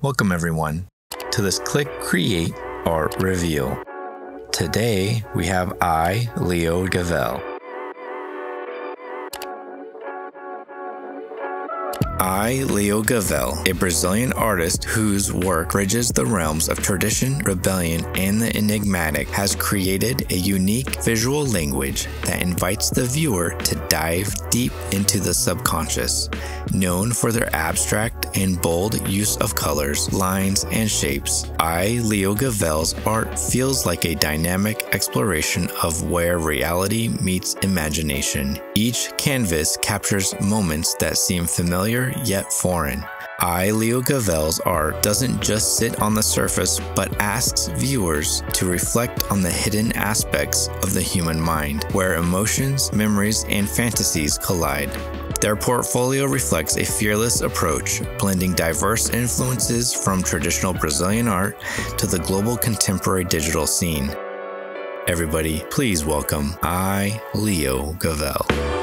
Welcome, everyone, to this Click Create Art Reveal. Today, we have iLEOGiVEL. I, Leo Gavel, a Brazilian artist whose work bridges the realms of tradition, rebellion, and the enigmatic, has created a unique visual language that invites the viewer to dive deep into the subconscious. Known for their abstract and bold use of colors, lines, and shapes, iLEOGiVEL's art feels like a dynamic exploration of where reality meets imagination. Each canvas captures moments that seem familiar yet foreign. iLEOGiVEL's art doesn't just sit on the surface, but asks viewers to reflect on the hidden aspects of the human mind, where emotions, memories, and fantasies collide. Their portfolio reflects a fearless approach, blending diverse influences from traditional Brazilian art to the global contemporary digital scene. Everybody, please welcome I, Leo Gavel.